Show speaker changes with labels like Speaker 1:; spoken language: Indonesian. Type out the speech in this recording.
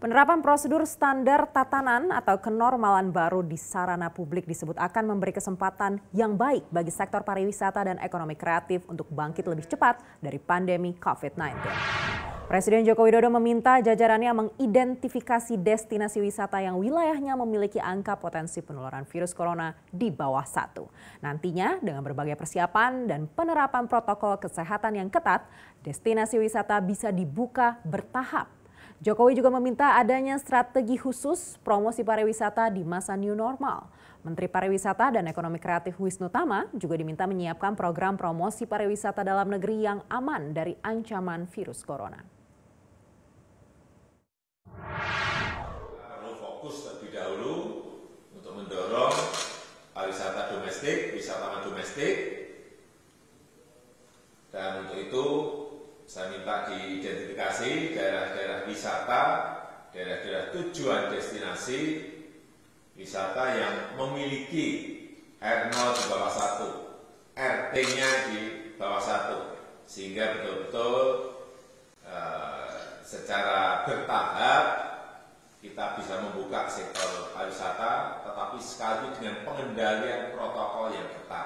Speaker 1: Penerapan prosedur standar tatanan atau kenormalan baru di sarana publik disebut akan memberi kesempatan yang baik bagi sektor pariwisata dan ekonomi kreatif untuk bangkit lebih cepat dari pandemi COVID-19. Presiden Joko Widodo meminta jajarannya mengidentifikasi destinasi wisata yang wilayahnya memiliki angka potensi penularan virus corona di bawah satu. Nantinya dengan berbagai persiapan dan penerapan protokol kesehatan yang ketat, destinasi wisata bisa dibuka bertahap Jokowi juga meminta adanya strategi khusus promosi pariwisata di masa new normal. Menteri Pariwisata dan Ekonomi Kreatif Wisnu Tama juga diminta menyiapkan program promosi pariwisata dalam negeri yang aman dari ancaman virus corona.
Speaker 2: Perlu fokus terlebih dahulu untuk mendorong pariwisata domestik, wisatawan domestik, dan untuk itu saya minta diidentifikasi daerah-daerah wisata, daerah-daerah tujuan destinasi wisata yang memiliki R0 di bawah 1, RT-nya di bawah 1, sehingga betul-betul uh, secara bertahap kita bisa membuka sektor pariwisata, tetapi sekali dengan pengendalian protokol yang ketat.